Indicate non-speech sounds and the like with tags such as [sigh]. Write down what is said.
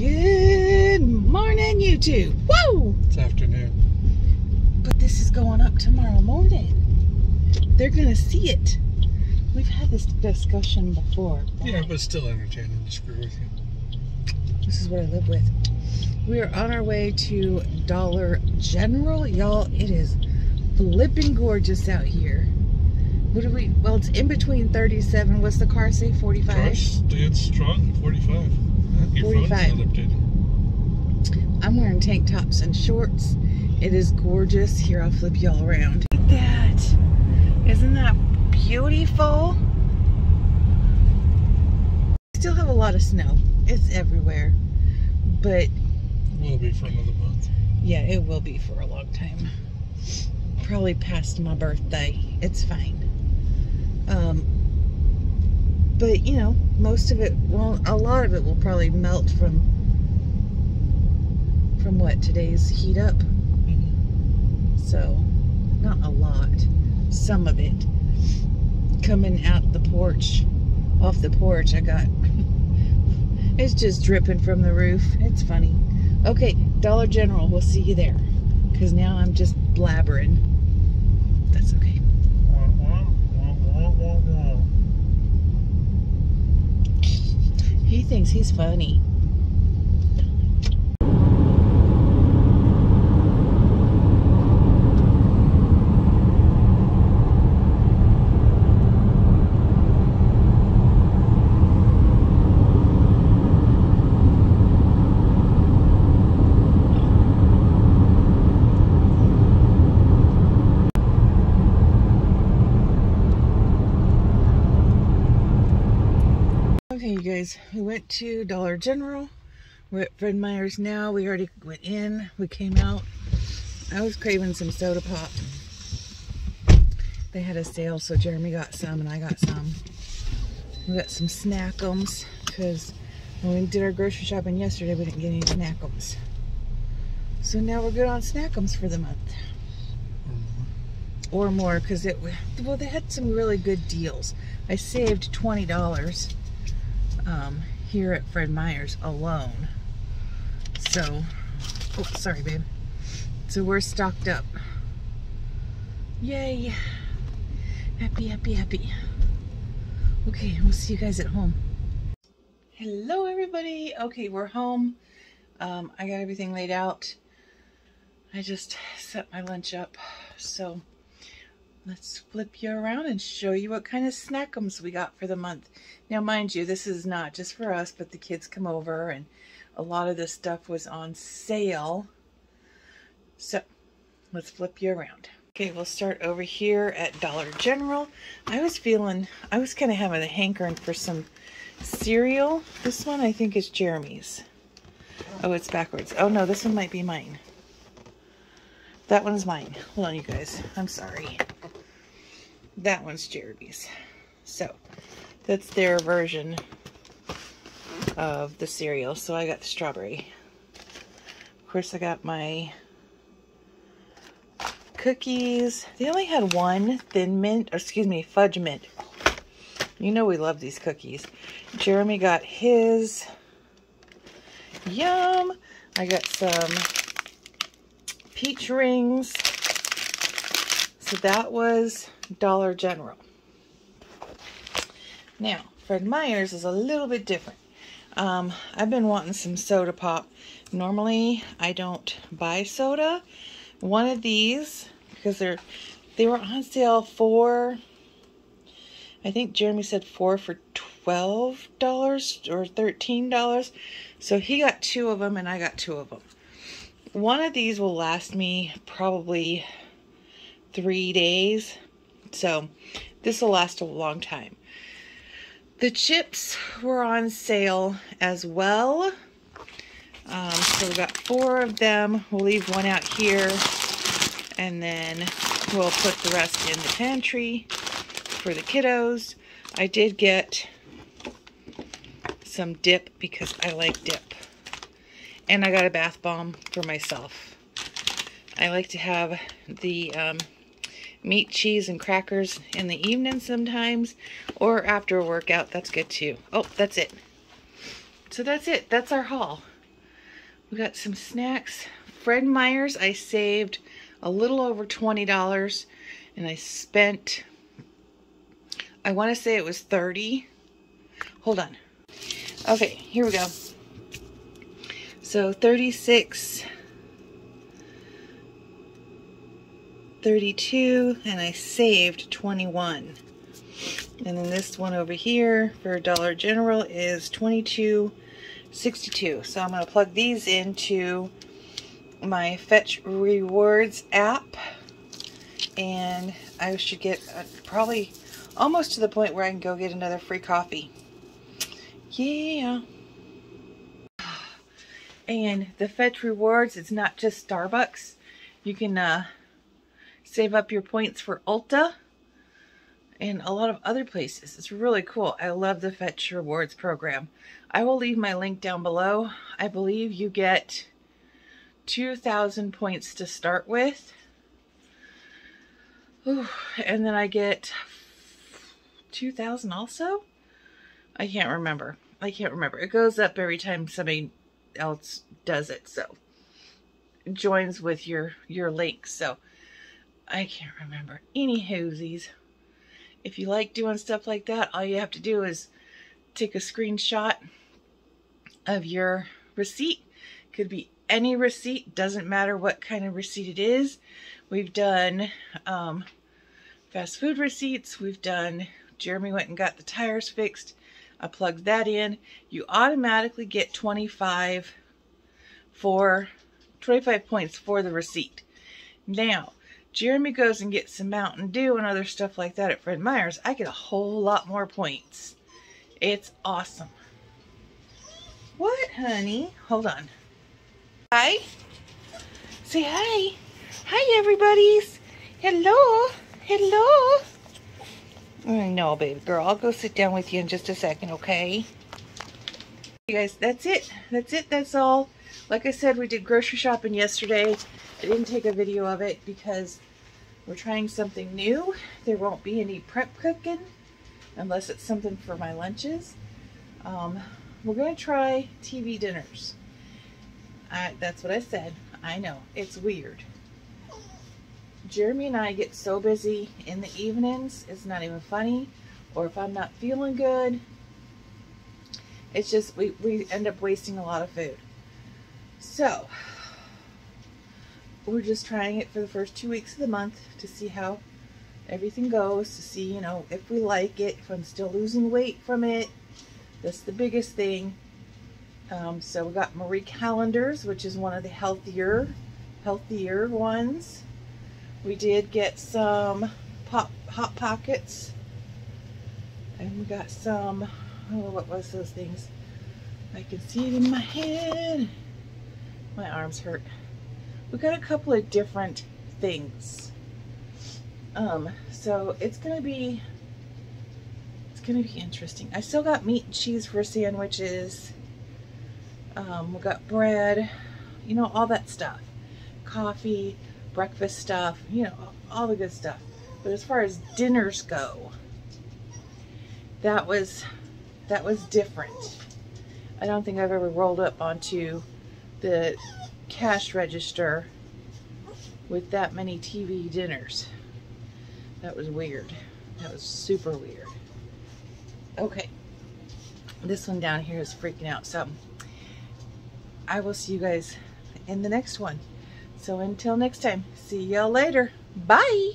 Good morning, YouTube. Woo! It's afternoon. But this is going up tomorrow morning. They're gonna see it. We've had this discussion before. Yeah, but still entertaining to screw with you. This is what I live with. We are on our way to Dollar General. Y'all, it is flipping gorgeous out here. What do we, well, it's in between 37. What's the car say? 45? Gosh, it's strong. 45. Your 45. phone's not updated. I'm wearing tank tops and shorts. It is gorgeous. Here, I'll flip y'all around. Look at that. Isn't that beautiful? Still have a lot of snow. It's everywhere. But Will be for another month. yeah, it will be for a long time. Probably past my birthday. It's fine. Um, but you know, most of it, well, a lot of it will probably melt from from what today's heat up. So, not a lot. Some of it coming out the porch, off the porch. I got [laughs] it's just dripping from the roof. It's funny. Okay, Dollar General. We'll see you there. Cause now I'm just blabbering. That's okay. He thinks he's funny. We went to Dollar General. We're at Fred Meyer's now. We already went in. We came out. I was craving some soda pop. They had a sale, so Jeremy got some and I got some. We got some snackums because when we did our grocery shopping yesterday, we didn't get any snackums. So now we're good on snackums for the month or more because it well they had some really good deals. I saved twenty dollars um, here at Fred Meyer's alone. So, oh, sorry, babe. So we're stocked up. Yay! Happy, happy, happy. Okay, we'll see you guys at home. Hello, everybody. Okay, we're home. Um, I got everything laid out. I just set my lunch up. So let's flip you around and show you what kind of snackums we got for the month. Now, mind you, this is not just for us, but the kids come over and a lot of this stuff was on sale. So let's flip you around. Okay, we'll start over here at Dollar General. I was feeling, I was kind of having a hankering for some cereal. This one I think is Jeremy's. Oh, it's backwards. Oh no, this one might be mine. That one's mine. Hold on, you guys. I'm sorry. That one's Jeremy's. So, that's their version of the cereal. So I got the strawberry. Of course, I got my cookies. They only had one thin mint, or excuse me, fudge mint. You know we love these cookies. Jeremy got his. Yum! I got some peach rings. So that was Dollar General. Now, Fred Meyer's is a little bit different. Um, I've been wanting some soda pop. Normally, I don't buy soda. One of these, because they're they were on sale for, I think Jeremy said four for $12 or $13. So he got two of them and I got two of them. One of these will last me probably three days. So this will last a long time. The chips were on sale as well. Um, so we got four of them. We'll leave one out here and then we'll put the rest in the pantry for the kiddos. I did get some dip because I like dip. And I got a bath bomb for myself. I like to have the um, meat, cheese, and crackers in the evening sometimes, or after a workout. That's good too. Oh, that's it. So that's it. That's our haul. We got some snacks. Fred Meyer's, I saved a little over $20 and I spent, I want to say it was 30. Hold on. Okay, here we go. So 36, 32, and I saved 21. And then this one over here for Dollar General is 22.62. So I'm going to plug these into my Fetch Rewards app. And I should get uh, probably almost to the point where I can go get another free coffee. Yeah. [sighs] And the Fetch Rewards, it's not just Starbucks. You can uh, save up your points for Ulta and a lot of other places. It's really cool. I love the Fetch Rewards program. I will leave my link down below. I believe you get 2,000 points to start with. Ooh, and then I get 2,000 also? I can't remember. I can't remember. It goes up every time somebody else does it. So joins with your, your link. So I can't remember. Any hoosies. If you like doing stuff like that, all you have to do is take a screenshot of your receipt. Could be any receipt, doesn't matter what kind of receipt it is. We've done um, fast food receipts. We've done, Jeremy went and got the tires fixed. I plugged that in. You automatically get 25 for 25 points for the receipt. Now, Jeremy goes and gets some Mountain Dew and other stuff like that at Fred Meyer's, I get a whole lot more points. It's awesome. What, honey? Hold on. Hi. Say hi. Hi, everybody's. Hello. Hello. Mm, no, baby girl. I'll go sit down with you in just a second, okay? You guys, that's it. That's it. That's all. Like I said, we did grocery shopping yesterday. I didn't take a video of it because we're trying something new. There won't be any prep cooking unless it's something for my lunches. Um, we're going to try TV dinners. I, that's what I said. I know. It's weird. Jeremy and I get so busy in the evenings, it's not even funny. Or if I'm not feeling good, it's just, we, we end up wasting a lot of food. So, we're just trying it for the first two weeks of the month to see how everything goes, to see, you know, if we like it, if I'm still losing weight from it. That's the biggest thing. Um, so we got Marie Callender's, which is one of the healthier, healthier ones. We did get some pop hot pockets, and we got some. Oh, what was those things? I can see it in my head. My arms hurt. We got a couple of different things. Um, so it's gonna be it's gonna be interesting. I still got meat and cheese for sandwiches. Um, we got bread, you know, all that stuff. Coffee, breakfast stuff, you know, all the good stuff. But as far as dinners go, that was that was different. I don't think I've ever rolled up onto the cash register with that many TV dinners. That was weird. That was super weird. Okay. This one down here is freaking out. So I will see you guys in the next one. So until next time, see y'all later. Bye.